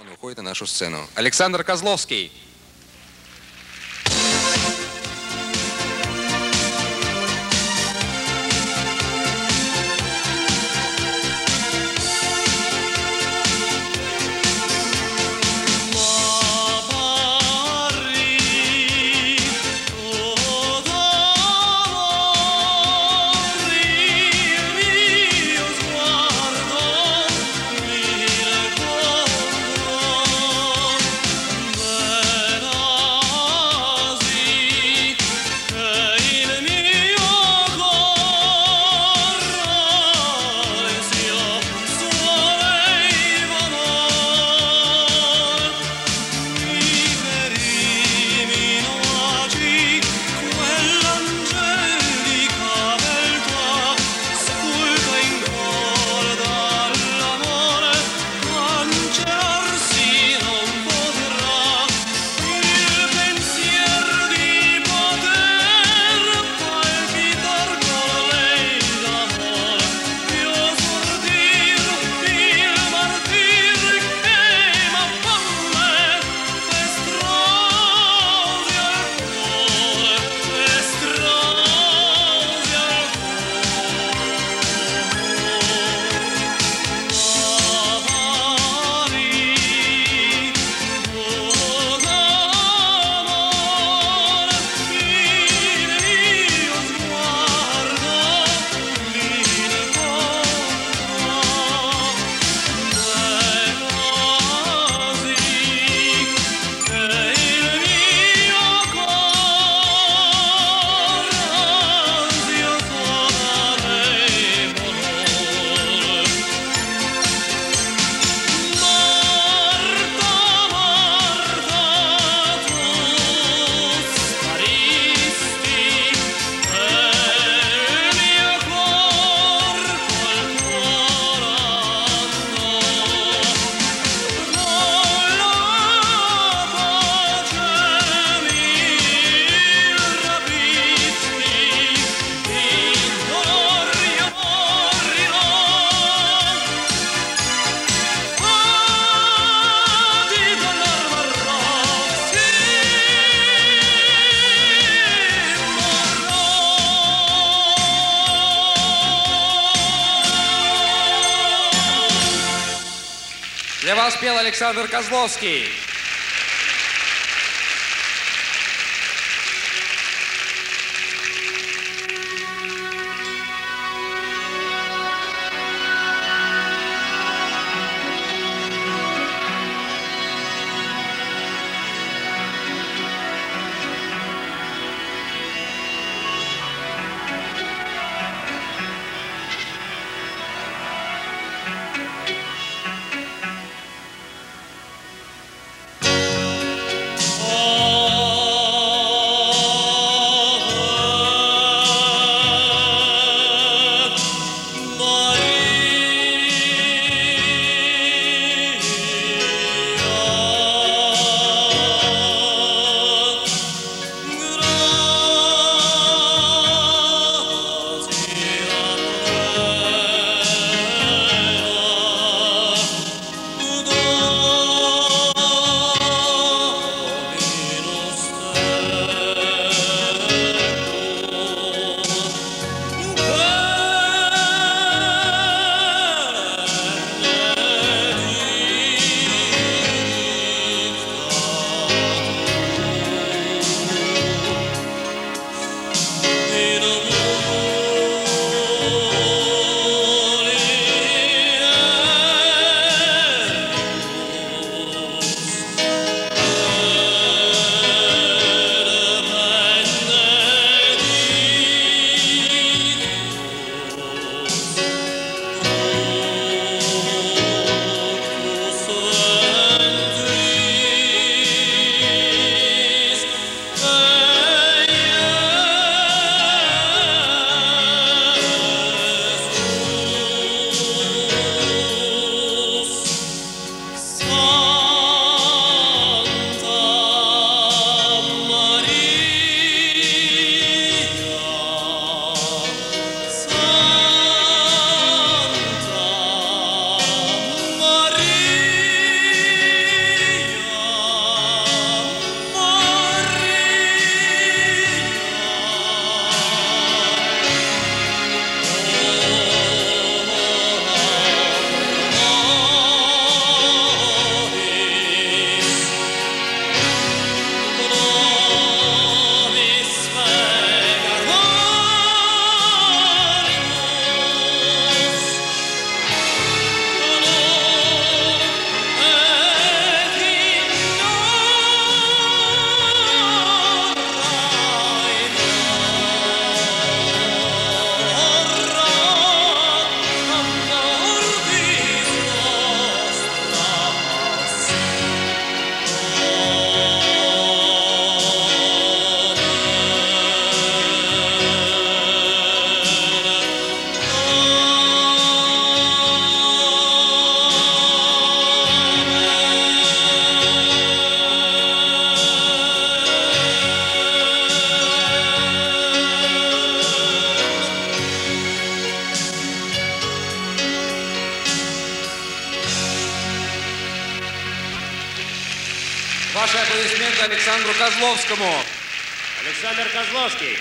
Он уходит на нашу сцену. Александр Козловский. Для вас пел Александр Козловский. Ваши аплодисменты Александру Козловскому. Александр Козловский.